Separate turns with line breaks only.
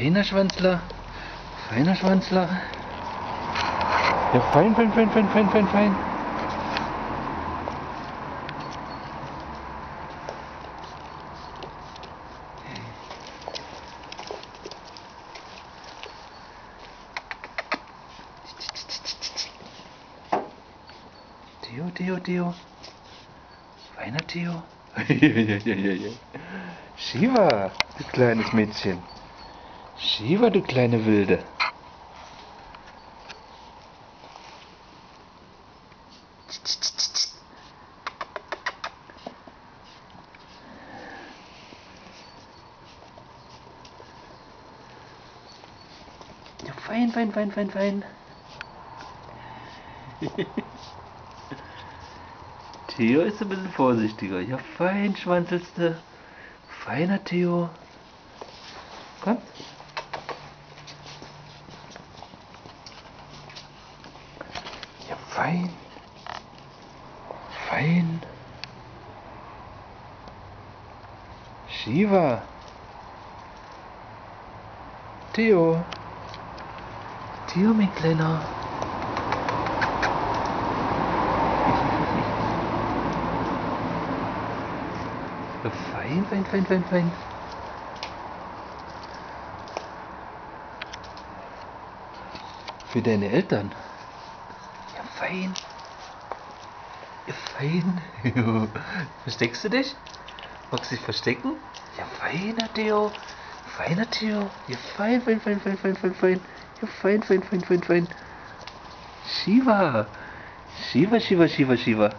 Feiner Schwanzler. Feiner Schwanzler. Ja, fein, fein, fein, fein, fein, fein, fein. Theo, Theo, Theo. Feiner Theo. Shiva, du kleines Mädchen. Shiva, du kleine Wilde. Ja, fein, fein, fein, fein, fein. Theo ist ein bisschen vorsichtiger. Ja, fein, schwanzelste. Feiner Theo. Komm. Ja, fein. Fein. Shiva. Theo. Theo, mein Kleiner. Fein, fein, fein, fein, fein. Für deine Eltern. Fein. Ja, fein. Versteckst du dich? Magst du dich verstecken? Ja, feiner Theo. Feiner Theo. Ja, fein, fein, fein, fein, fein, fein, fein. Ja, fein, fein, fein, fein, fein. Shiva. Shiva, Shiva, Shiva, Shiva.